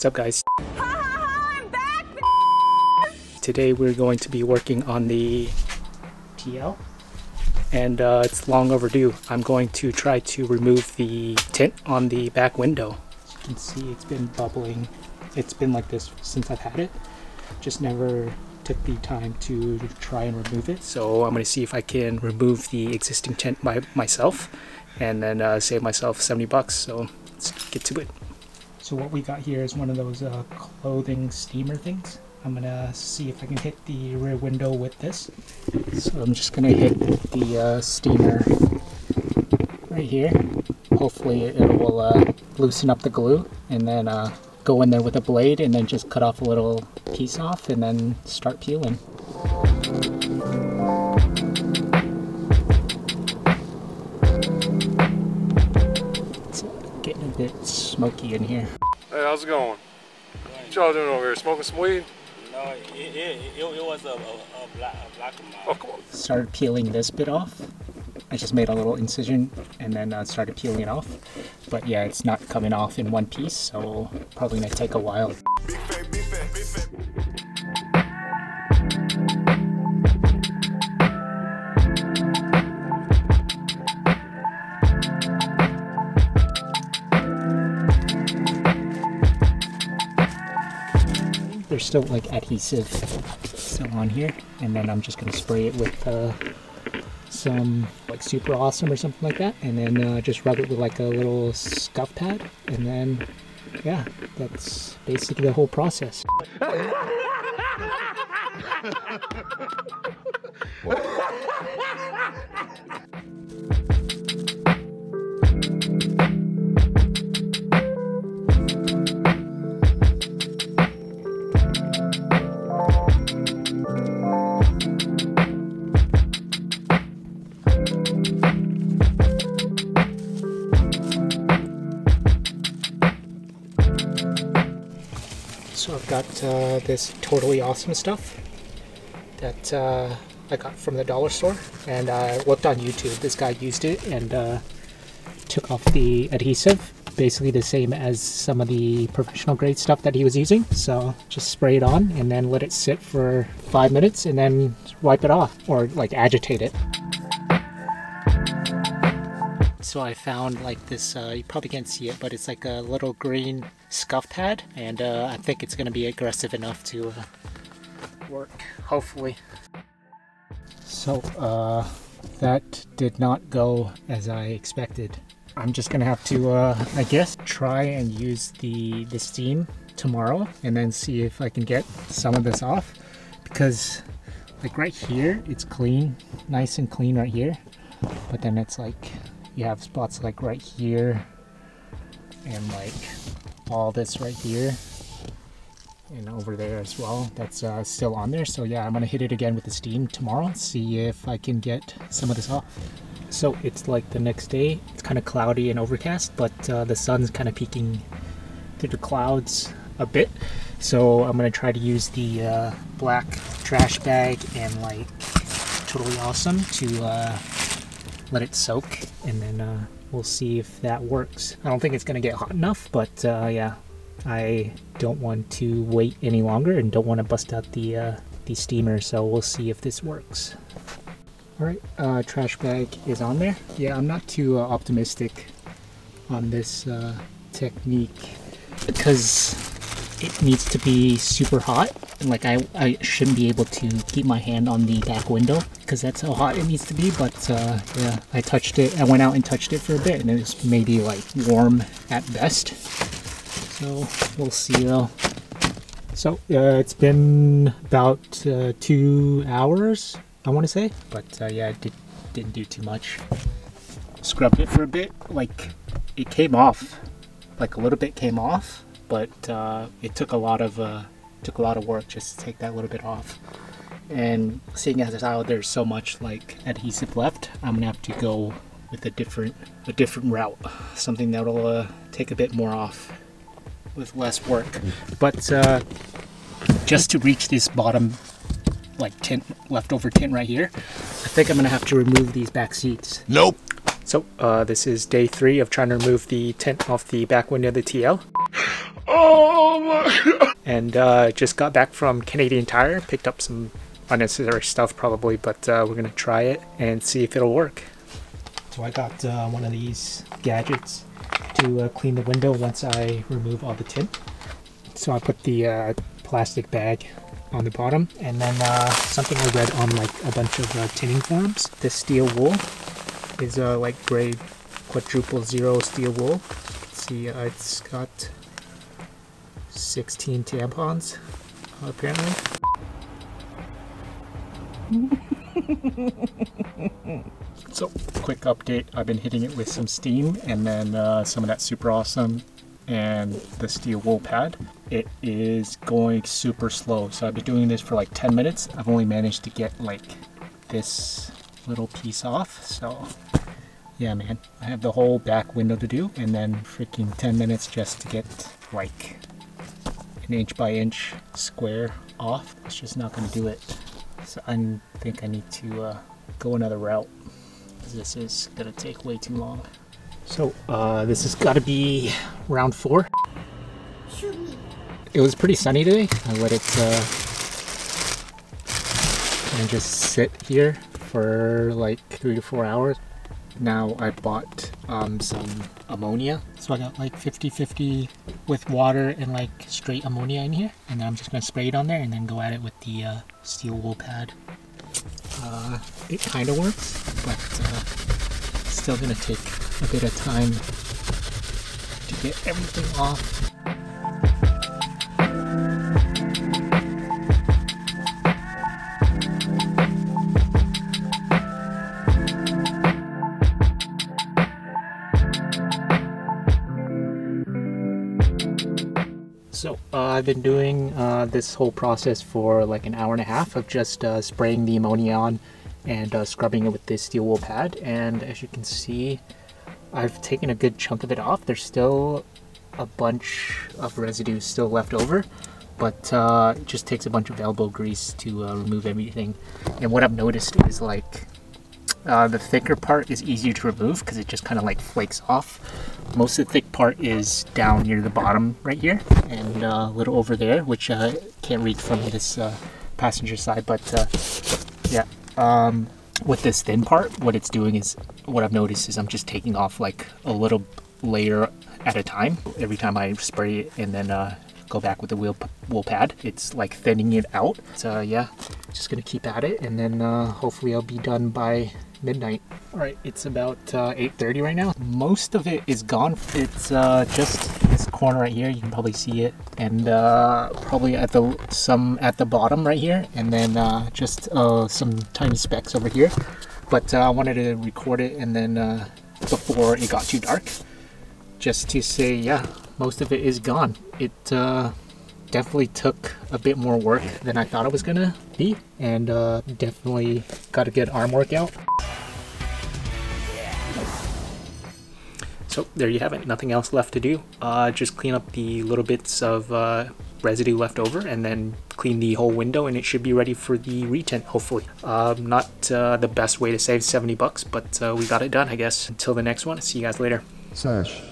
What's up guys? Today we're going to be working on the TL and uh, it's long overdue. I'm going to try to remove the tint on the back window. As you can see it's been bubbling. It's been like this since I've had it. Just never took the time to try and remove it. So I'm going to see if I can remove the existing tint by myself and then uh, save myself 70 bucks. So let's get to it. So what we got here is one of those uh, clothing steamer things. I'm gonna see if I can hit the rear window with this. So I'm just gonna hit the uh, steamer right here. Hopefully it will uh, loosen up the glue and then uh, go in there with a blade and then just cut off a little piece off and then start peeling. Bit smoky in here. Hey, how's it going? What y'all doing over here? Smoking some weed? No, it, it, it, it was a, a, a black, a black Oh, come. Started peeling this bit off. I just made a little incision and then uh, started peeling it off. But yeah, it's not coming off in one piece, so probably gonna take a while. Still like adhesive still on here, and then I'm just gonna spray it with uh, some like super awesome or something like that, and then uh, just rub it with like a little scuff pad, and then yeah, that's basically the whole process. got uh, this totally awesome stuff that uh, I got from the dollar store, and I looked on YouTube. This guy used it and uh, took off the adhesive, basically the same as some of the professional grade stuff that he was using. So just spray it on and then let it sit for five minutes, and then wipe it off or like agitate it. So I found like this, uh, you probably can't see it, but it's like a little green scuff pad, and uh, I think it's going to be aggressive enough to uh, work, hopefully. So uh, that did not go as I expected. I'm just going to have to, uh, I guess, try and use the, the steam tomorrow and then see if I can get some of this off because like right here, it's clean, nice and clean right here, but then it's like you have spots like right here and like all this right here and over there as well. That's uh, still on there. So yeah I'm gonna hit it again with the steam tomorrow see if I can get some of this off. So it's like the next day. It's kind of cloudy and overcast but uh, the sun's kind of peeking through the clouds a bit. So I'm gonna try to use the uh, black trash bag and like totally awesome to uh, let it soak and then uh, we'll see if that works. I don't think it's gonna get hot enough, but uh, yeah, I don't want to wait any longer and don't want to bust out the uh, the steamer, so we'll see if this works. All right, uh, trash bag is on there. Yeah, I'm not too uh, optimistic on this uh, technique because it needs to be super hot like I, I shouldn't be able to keep my hand on the back window because that's how hot it needs to be but uh, yeah I touched it I went out and touched it for a bit and it was maybe like warm at best. So we'll see though. So uh, it's been about uh, two hours I want to say but uh, yeah it did, didn't do too much. Scrubbed it for a bit like it came off. Like a little bit came off but uh, it took a lot of uh, took a lot of work just to take that little bit off. And seeing as how there's so much like adhesive left, I'm gonna have to go with a different a different route, something that'll uh, take a bit more off with less work. But uh, just to reach this bottom like tint leftover tint right here, I think I'm gonna have to remove these back seats. Nope. So uh, this is day three of trying to remove the tint off the back window of the TL. Oh! My god! And uh, just got back from Canadian Tire, picked up some unnecessary stuff probably, but uh, we're gonna try it and see if it'll work. So I got uh, one of these gadgets to uh, clean the window once I remove all the tin. So I put the uh, plastic bag on the bottom, and then uh, something I read on like a bunch of uh, tinting forums. This steel wool is uh, like grade quadruple zero steel wool. See uh, it's got 16 tampons apparently. So, quick update. I've been hitting it with some steam and then uh, some of that super awesome and the steel wool pad. It is going super slow. So, I've been doing this for like 10 minutes. I've only managed to get like this little piece off. So, yeah, man. I have the whole back window to do and then freaking 10 minutes just to get like an inch by inch square off. It's just not going to do it. So, I think I need to uh, go another route this is gonna take way too long. So uh, this has got to be round four. It was pretty sunny today. I let it uh, and just sit here for like three to four hours. Now I bought um, some ammonia. So I got like 50-50 with water and like straight ammonia in here. And then I'm just gonna spray it on there and then go at it with the uh, steel wool pad. Uh, it kind of works, but uh, still gonna take a bit of time to get everything off. Uh, I've been doing uh, this whole process for like an hour and a half of just uh, spraying the ammonia on and uh, scrubbing it with this steel wool pad. And as you can see, I've taken a good chunk of it off. There's still a bunch of residue still left over, but uh, it just takes a bunch of elbow grease to uh, remove everything. And what I've noticed is like the thicker part is easier to remove because it just kind of like flakes off. Most of the thick part is down near the bottom right here and uh, a little over there, which uh, can't read from this uh, passenger side, but uh, yeah. Um, with this thin part, what it's doing is, what I've noticed is I'm just taking off like a little layer at a time. Every time I spray it and then uh, go back with the wheel wool pad, it's like thinning it out. So yeah, just gonna keep at it and then uh, hopefully I'll be done by midnight. All right, it's about uh, 8.30 right now. Most of it is gone. It's uh, just this corner right here. You can probably see it. And uh, probably at the some at the bottom right here. And then uh, just uh, some tiny specks over here. But uh, I wanted to record it and then before it got too dark. Just to say, yeah, most of it is gone. It definitely took a bit more work than I thought it was gonna be. And uh, definitely got a good arm workout. So there you have it, nothing else left to do. Uh, just clean up the little bits of uh, residue left over and then clean the whole window and it should be ready for the retint hopefully. Um, not uh, the best way to save 70 bucks, but uh, we got it done I guess. Until the next one, see you guys later. Sash.